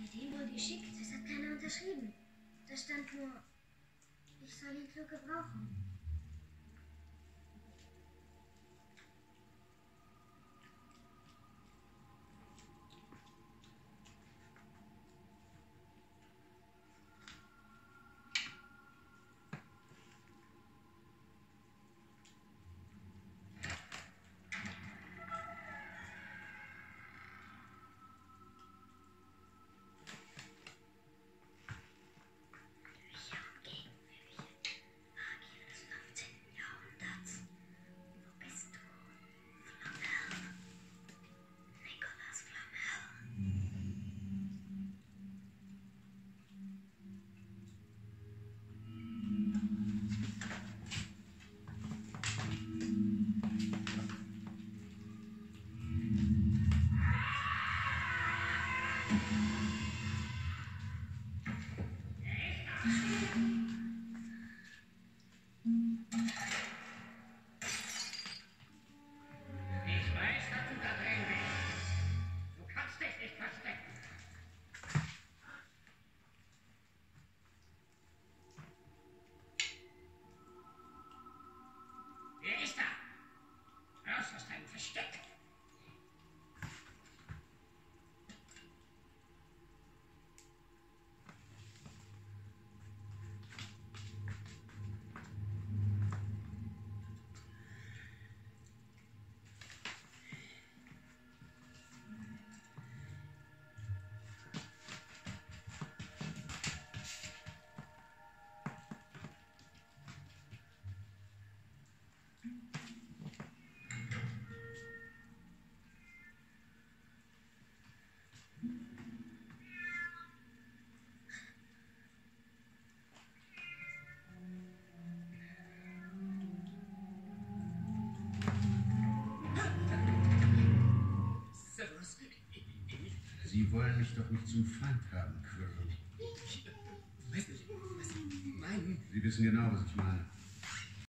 Die den geschickt? Das hat keiner unterschrieben. Da stand nur, ich soll die Glocke brauchen. Wer ist da? Raus aus deinem Versteck. Sie wollen mich doch nicht zum Feind haben, Quirrell. ich weiß nicht, was Sie meinen. Sie wissen genau, was ich meine.